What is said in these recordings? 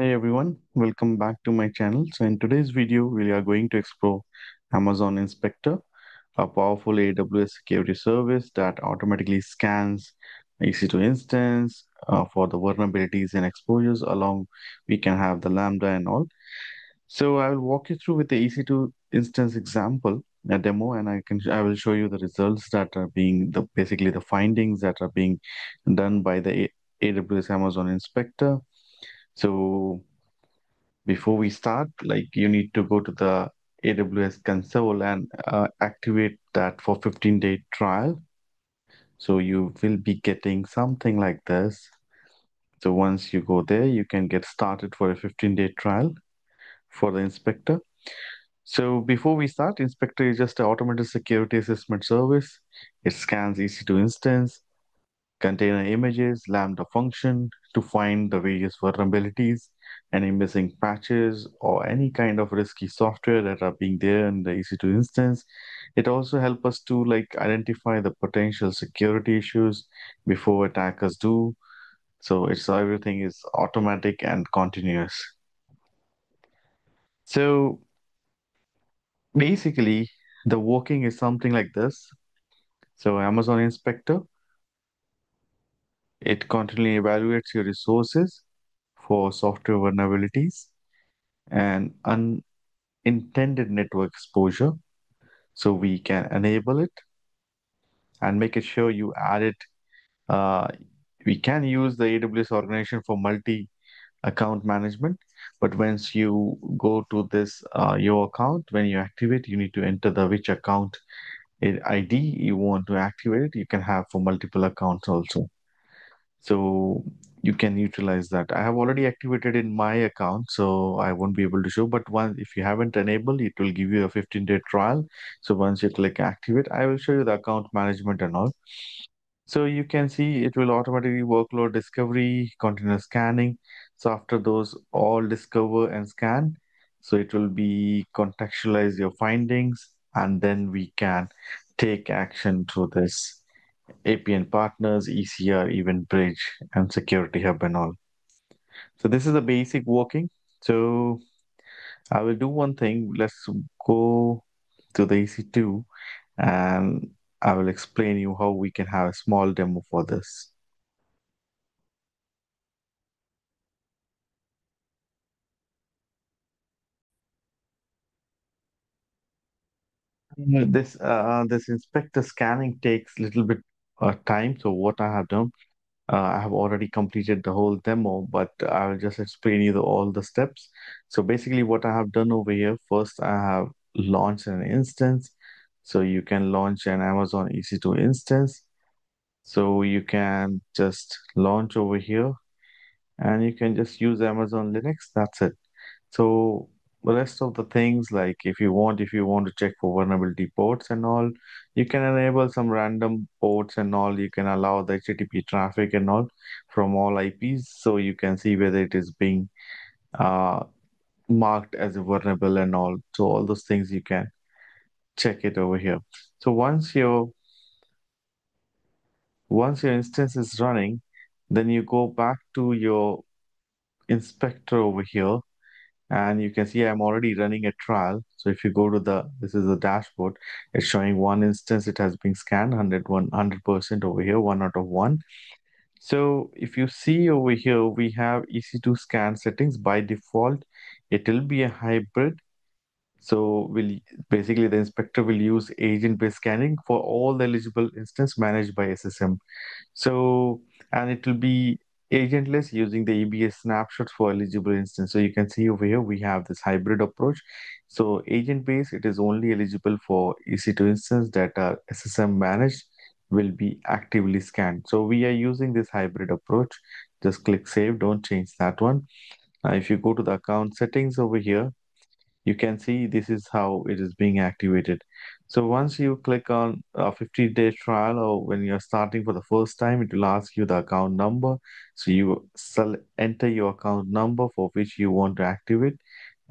Hey everyone, welcome back to my channel. So in today's video, we are going to explore Amazon Inspector, a powerful AWS security service that automatically scans EC2 instance uh, for the vulnerabilities and exposures along we can have the Lambda and all. So I will walk you through with the EC2 instance example, a demo, and I can I will show you the results that are being the basically the findings that are being done by the AWS Amazon Inspector. So before we start, like you need to go to the AWS console and uh, activate that for 15 day trial. So you will be getting something like this. So once you go there, you can get started for a 15 day trial for the inspector. So before we start, inspector is just an automated security assessment service. It scans EC2 instance, container images, Lambda function to find the various vulnerabilities, any missing patches, or any kind of risky software that are being there in the EC2 instance. It also helps us to like identify the potential security issues before attackers do. So it's everything is automatic and continuous. So basically, the working is something like this. So Amazon Inspector, it continually evaluates your resources for software vulnerabilities and unintended network exposure. So we can enable it and make it sure you add it. Uh, we can use the AWS organization for multi account management, but once you go to this uh, your account, when you activate, you need to enter the which account ID you want to activate it. You can have for multiple accounts also. So you can utilize that. I have already activated in my account, so I won't be able to show. But once if you haven't enabled, it will give you a 15 day trial. So once you click activate, I will show you the account management and all. So you can see it will automatically workload discovery, continuous scanning. So after those all discover and scan, so it will be contextualize your findings, and then we can take action through this. APN partners, ECR, Event Bridge, and Security Hub and all. So this is the basic working. So I will do one thing. Let's go to the EC2 and I will explain you how we can have a small demo for this. This uh, this inspector scanning takes a little bit uh, time. So what I have done, Uh, I have already completed the whole demo, but I will just explain you the, all the steps. So basically what I have done over here, first I have launched an instance. So you can launch an Amazon EC2 instance. So you can just launch over here and you can just use Amazon Linux. That's it. So the rest of the things, like if you want, if you want to check for vulnerability ports and all, you can enable some random ports and all. You can allow the HTTP traffic and all from all IPs, so you can see whether it is being uh, marked as a vulnerable and all. So all those things you can check it over here. So once your once your instance is running, then you go back to your inspector over here and you can see I'm already running a trial. So if you go to the, this is the dashboard, it's showing one instance, it has been scanned 100, 100% over here, one out of one. So if you see over here, we have EC2 scan settings by default. It will be a hybrid. So will basically the inspector will use agent-based scanning for all the eligible instance managed by SSM. So, and it will be agentless using the EBS snapshots for eligible instance. So you can see over here, we have this hybrid approach. So agent based, it is only eligible for EC2 instance that are SSM managed will be actively scanned. So we are using this hybrid approach. Just click save, don't change that one. Now, if you go to the account settings over here, you can see this is how it is being activated. So once you click on a 50 day trial or when you're starting for the first time, it will ask you the account number. So you enter your account number for which you want to activate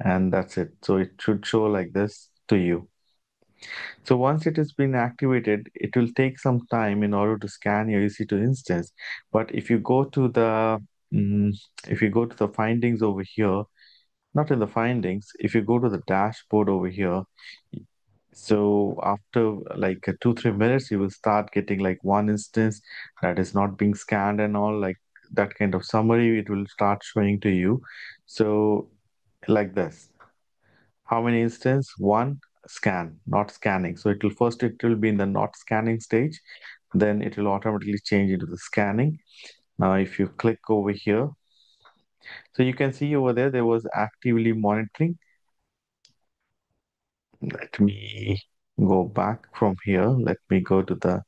and that's it. So it should show like this to you. So once it has been activated, it will take some time in order to scan your EC2 instance. But if you go to the mm, if you go to the findings over here, not in the findings, if you go to the dashboard over here, so after like uh, two, three minutes, you will start getting like one instance that is not being scanned and all like that kind of summary, it will start showing to you. So like this, how many instance? One scan, not scanning. So it will first, it will be in the not scanning stage. Then it will automatically change into the scanning. Now, if you click over here, so you can see over there, there was actively monitoring. Let me go back from here. Let me go to the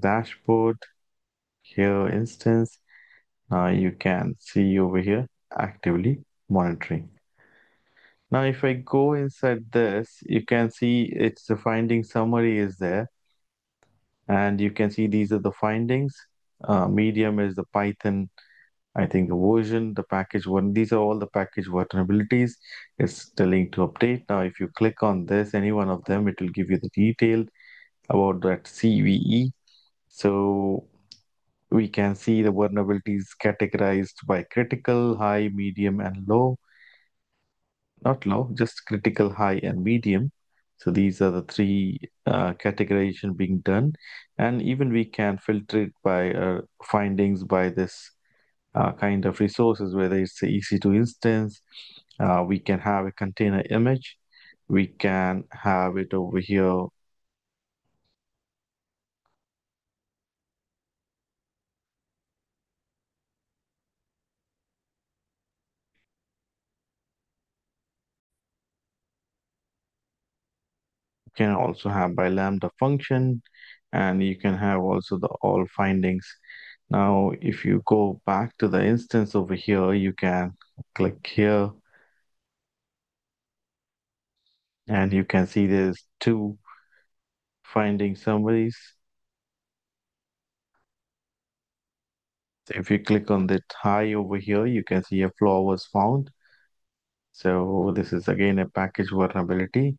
dashboard here instance. Now you can see over here actively monitoring. Now, if I go inside this, you can see it's the finding summary is there. And you can see these are the findings. Uh, medium is the Python I think the version, the package one, these are all the package vulnerabilities. It's telling to update. Now, if you click on this, any one of them, it will give you the detail about that CVE. So we can see the vulnerabilities categorized by critical, high, medium, and low. Not low, just critical, high, and medium. So these are the three uh, categorization being done. And even we can filter it by uh, findings by this uh, kind of resources, whether it's the EC2 instance, uh, we can have a container image, we can have it over here. You can also have by Lambda function, and you can have also the all findings. Now, if you go back to the instance over here, you can click here, and you can see there's two finding summaries. So if you click on the high over here, you can see a flaw was found. So this is again a package vulnerability.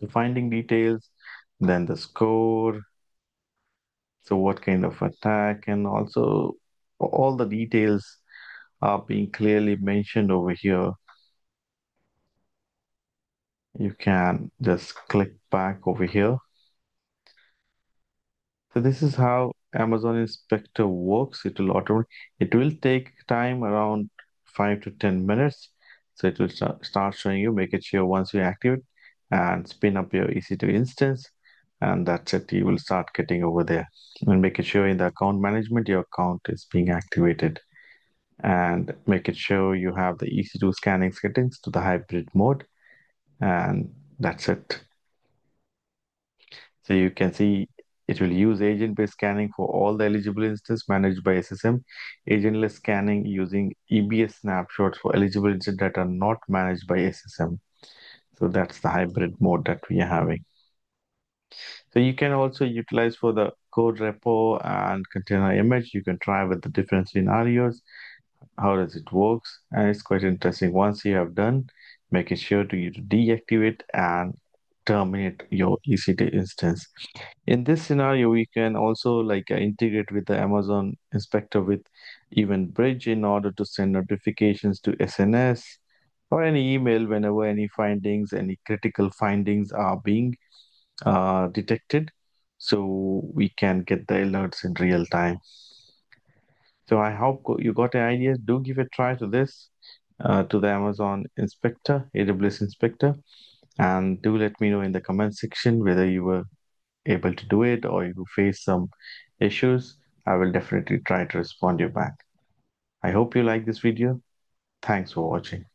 The finding details, then the score, so what kind of attack, and also all the details are being clearly mentioned over here. You can just click back over here. So this is how Amazon Inspector works. It will automate. It will take time around five to ten minutes. So it will start showing you. Make it sure once you activate and spin up your EC2 instance, and that's it. You will start getting over there and make it sure in the account management your account is being activated, and make it sure you have the EC2 scanning settings to the hybrid mode, and that's it. So you can see it will use agent-based scanning for all the eligible instances managed by SSM, agentless scanning using EBS snapshots for eligible instances that are not managed by SSM. So that's the hybrid mode that we are having. So you can also utilize for the code repo and container image. You can try with the different scenarios. How does it works? And it's quite interesting. Once you have done, make it sure to you deactivate and terminate your EC2 instance. In this scenario, we can also like uh, integrate with the Amazon Inspector with Event Bridge in order to send notifications to SNS or any email whenever any findings, any critical findings are being uh, detected. So we can get the alerts in real time. So I hope you got an idea. Do give a try to this, uh, to the Amazon Inspector, AWS Inspector. And do let me know in the comment section whether you were able to do it or you face some issues. I will definitely try to respond you back. I hope you like this video. Thanks for watching.